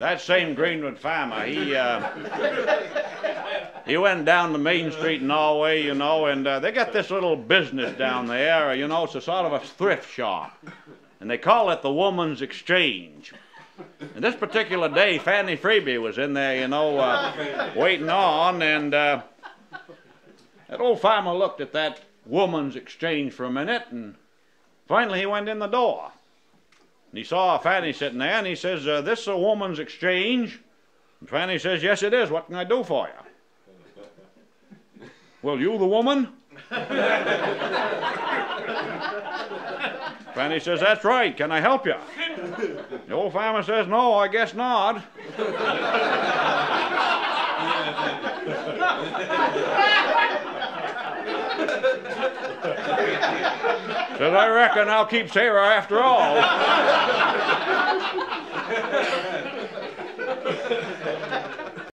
That same Greenwood farmer, he uh, he went down the Main Street in Norway, you know, and uh, they got this little business down there, you know, it's a sort of a thrift shop, and they call it the Woman's Exchange. And this particular day, Fanny Freebie was in there, you know, uh, waiting on, and uh, that old farmer looked at that Woman's Exchange for a minute, and finally he went in the door. And he saw Fanny sitting there, and he says, uh, "This is a woman's exchange." And Fanny says, "Yes, it is. What can I do for you?" well, you the woman? Fanny says, "That's right. Can I help you?" The old farmer says, "No, I guess not." Says, I reckon I'll keep Sarah after all.